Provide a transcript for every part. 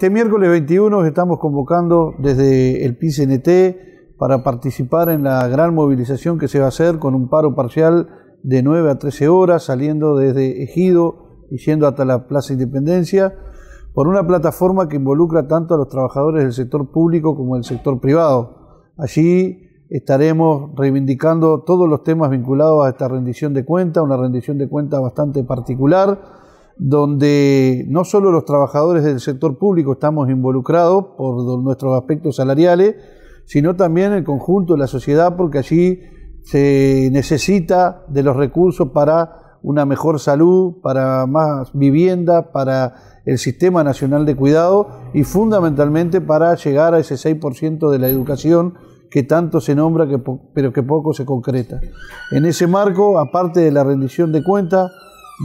Este miércoles 21 estamos convocando desde el PICNT para participar en la gran movilización que se va a hacer con un paro parcial de 9 a 13 horas, saliendo desde Ejido y yendo hasta la Plaza Independencia, por una plataforma que involucra tanto a los trabajadores del sector público como del sector privado. Allí estaremos reivindicando todos los temas vinculados a esta rendición de cuenta, una rendición de cuenta bastante particular donde no solo los trabajadores del sector público estamos involucrados por nuestros aspectos salariales, sino también el conjunto de la sociedad, porque allí se necesita de los recursos para una mejor salud, para más vivienda, para el Sistema Nacional de Cuidado y fundamentalmente para llegar a ese 6% de la educación que tanto se nombra pero que poco se concreta. En ese marco, aparte de la rendición de cuentas,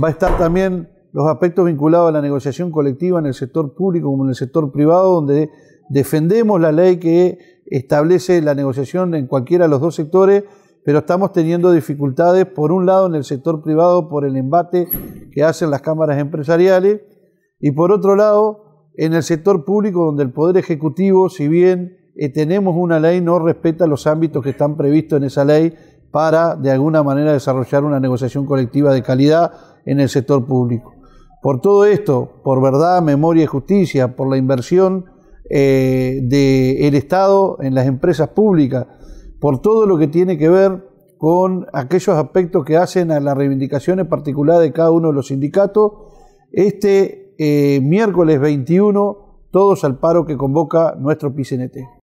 va a estar también los aspectos vinculados a la negociación colectiva en el sector público como en el sector privado, donde defendemos la ley que establece la negociación en cualquiera de los dos sectores, pero estamos teniendo dificultades, por un lado, en el sector privado por el embate que hacen las cámaras empresariales, y por otro lado, en el sector público, donde el Poder Ejecutivo, si bien eh, tenemos una ley, no respeta los ámbitos que están previstos en esa ley para, de alguna manera, desarrollar una negociación colectiva de calidad en el sector público. Por todo esto, por verdad, memoria y justicia, por la inversión eh, del Estado en las empresas públicas, por todo lo que tiene que ver con aquellos aspectos que hacen a las reivindicaciones particulares de cada uno de los sindicatos, este eh, miércoles 21, todos al paro que convoca nuestro PCNT.